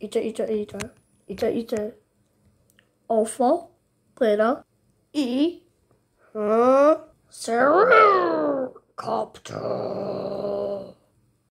Idę, idę, idę. Idę, idę. Ofo, płyna i... Hmm, Copter.